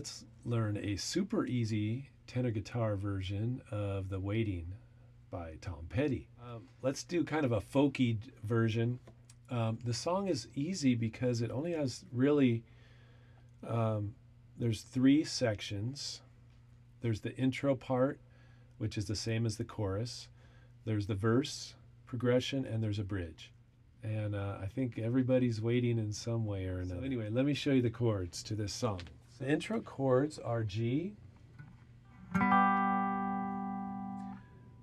let's learn a super easy tenor guitar version of The Waiting by Tom Petty. Um, let's do kind of a folky version. Um, the song is easy because it only has really, um, there's three sections. There's the intro part, which is the same as the chorus. There's the verse progression, and there's a bridge. And uh, I think everybody's waiting in some way or another. So anyway, let me show you the chords to this song. The intro chords are G,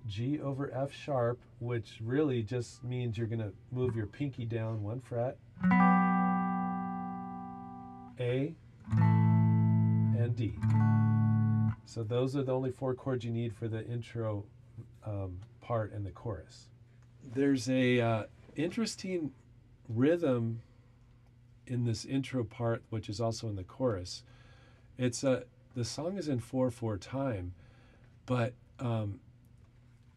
G over F sharp, which really just means you're going to move your pinky down one fret, A, and D. So those are the only four chords you need for the intro um, part and the chorus. There's a uh, interesting rhythm in this intro part, which is also in the chorus. It's a the song is in four four time, but um,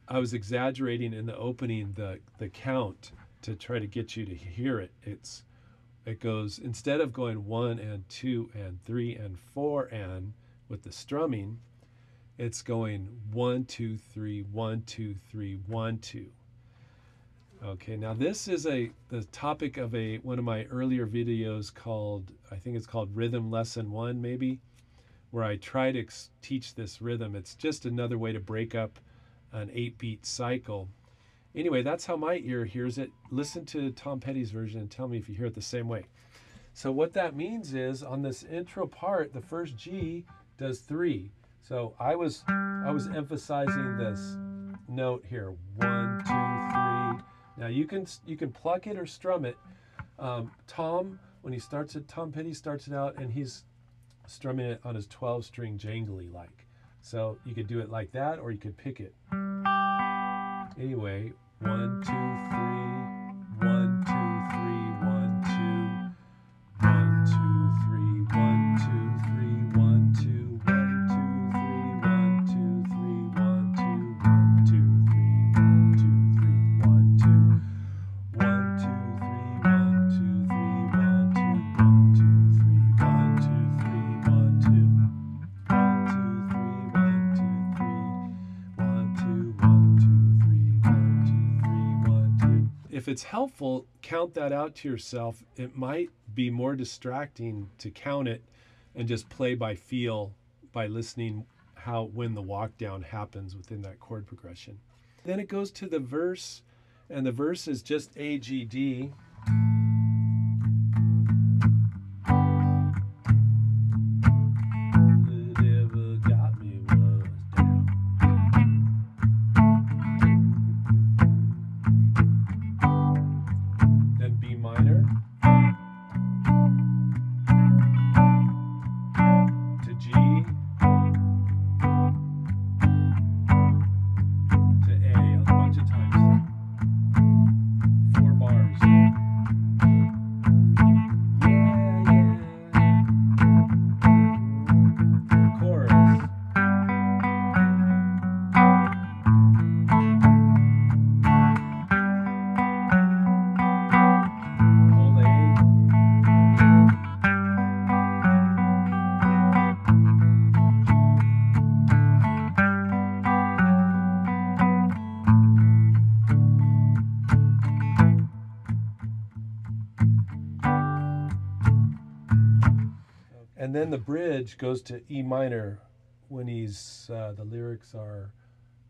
I was exaggerating in the opening the the count to try to get you to hear it. It's it goes instead of going one and two and three and four and with the strumming, it's going one two three one two three one two. Okay, now this is a the topic of a one of my earlier videos called I think it's called Rhythm Lesson One maybe where I try to teach this rhythm. It's just another way to break up an eight beat cycle. Anyway, that's how my ear hears it. Listen to Tom Petty's version and tell me if you hear it the same way. So what that means is on this intro part, the first G does three. So I was I was emphasizing this note here. One, two, three. Now you can you can pluck it or strum it. Um, Tom, when he starts it, Tom Petty starts it out and he's strumming it on his 12 string jangly like. So you could do it like that or you could pick it. Anyway, one, two, if it's helpful, count that out to yourself. It might be more distracting to count it and just play by feel by listening how when the walk down happens within that chord progression. Then it goes to the verse, and the verse is just A G D. and then the bridge goes to E minor when he's uh, the lyrics are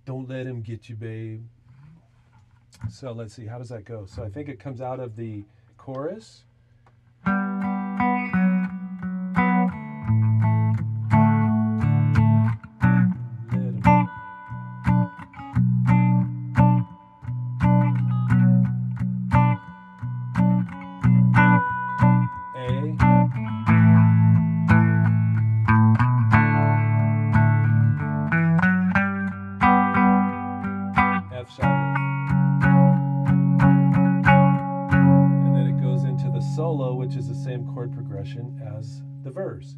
don't let him get you babe. So let's see how does that go? So I think it comes out of the chorus progression as the verse.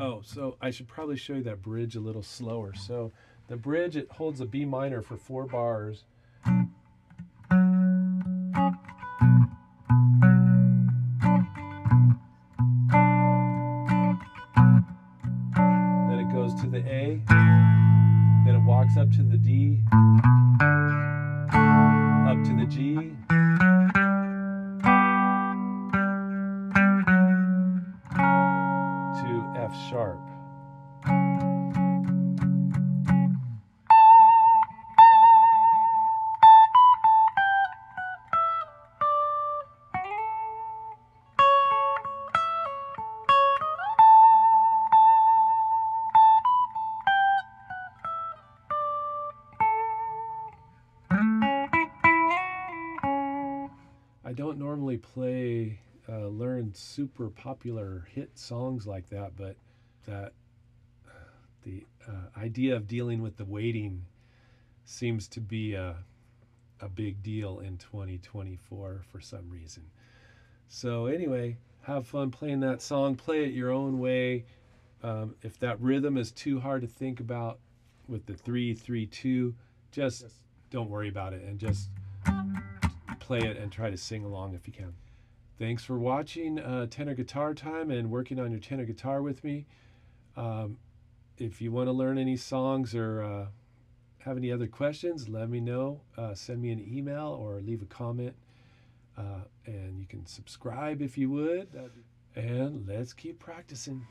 Oh, so I should probably show you that bridge a little slower. So the bridge, it holds a B minor for four bars. G, to F sharp. I don't normally play, uh, learn super popular hit songs like that, but that the uh, idea of dealing with the waiting seems to be a, a big deal in 2024 for some reason. So, anyway, have fun playing that song. Play it your own way. Um, if that rhythm is too hard to think about with the three, three, two, just don't worry about it and just play it and try to sing along if you can. Thanks for watching uh, Tenor Guitar Time and working on your tenor guitar with me. Um, if you want to learn any songs or uh, have any other questions, let me know. Uh, send me an email or leave a comment. Uh, and you can subscribe if you would. And let's keep practicing.